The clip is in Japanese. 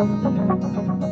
ありがと。